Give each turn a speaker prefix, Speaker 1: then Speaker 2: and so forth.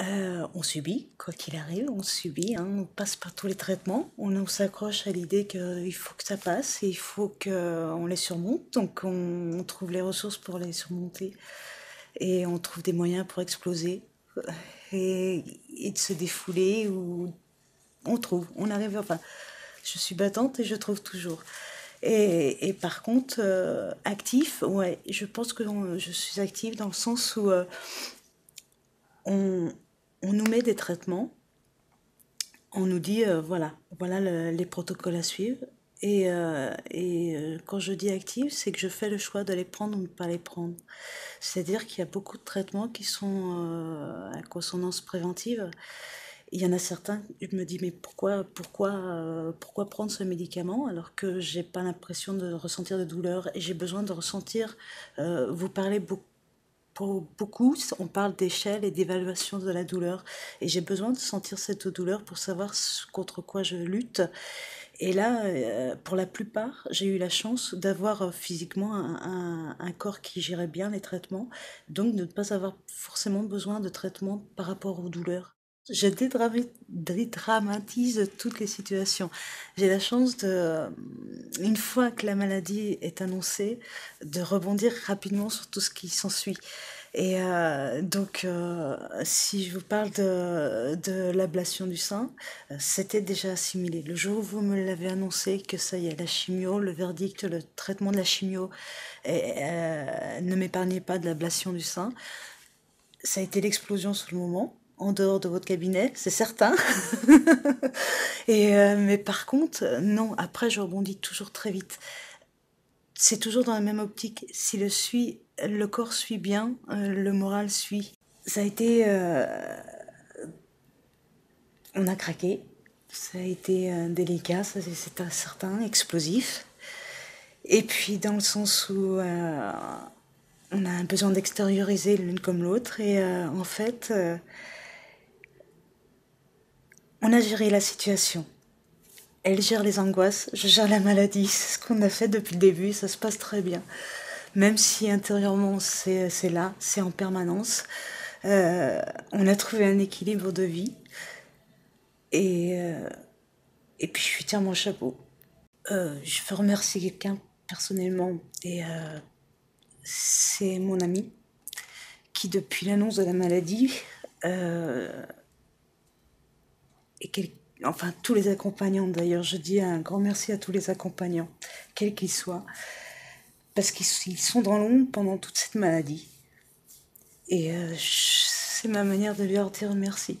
Speaker 1: Euh, on subit, quoi qu'il arrive, on subit, hein. on passe par tous les traitements, on, s'accroche à l'idée qu'il faut que ça passe et il faut qu'on les surmonte, donc on, trouve les ressources pour les surmonter et on trouve des moyens pour exploser et, de se défouler ou on trouve, on arrive, enfin, je suis battante et je trouve toujours. Et, par contre, euh, actif, ouais, je pense que je suis active dans le sens où euh, on, on nous met des traitements, on nous dit euh, voilà, voilà les protocoles à suivre. Et, euh, euh, quand je dis active, c'est que je fais le choix de les prendre ou de ne pas les prendre. C'est-à-dire qu'il y a beaucoup de traitements qui sont à consonance préventive. Il y en a certains, je me dis mais pourquoi, pourquoi, pourquoi prendre ce médicament alors que j'ai pas l'impression de ressentir de douleur et j'ai besoin de ressentir. vous parlez beaucoup pour beaucoup, on parle d'échelle et d'évaluation de la douleur. Et j'ai besoin de sentir cette douleur pour savoir contre quoi je lutte. Et là, euh, pour la plupart, j'ai eu la chance d'avoir euh, physiquement un, corps qui gérait bien les traitements, donc de ne pas avoir forcément besoin de traitement par rapport aux douleurs. Je dédramatise toutes les situations. J'ai la chance de, une fois que la maladie est annoncée, de rebondir rapidement sur tout ce qui s'ensuit. Et euh, donc, euh, si je vous parle de, de l'ablation du sein, euh, c'était déjà assimilé. Le jour où vous me l'avez annoncé que ça y est, la chimio, le verdict, le traitement de la chimio ne m'épargnait pas de l'ablation du sein, ça a été l'explosion sur le moment en dehors de votre cabinet, c'est certain. Et mais par contre, non, après je rebondis toujours très vite. C'est toujours dans la même optique. Si le suis le corps suit bien, euh, le moral suit. Ça a été... Euh, on a craqué, ça a été euh, délicat, c'est un certain, explosif. Et puis dans le sens où on a un besoin d'extérioriser l'une comme l'autre, et en fait, on a géré la situation. Elle gère les angoisses, je gère la maladie, c'est ce qu'on a fait depuis le début, ça se passe très bien même si intérieurement c'est là, c'est en permanence. Euh, on a trouvé un équilibre de vie. Et, euh, et puis je lui tiens mon chapeau. Euh, je veux remercier quelqu'un personnellement, et c'est mon ami qui, depuis l'annonce de la maladie, et enfin tous les accompagnants d'ailleurs, je dis un grand merci à tous les accompagnants, quels qu'ils soient, parce qu'ils sont dans l'ombre pendant toute cette maladie. Et euh, c'est ma manière de leur dire merci.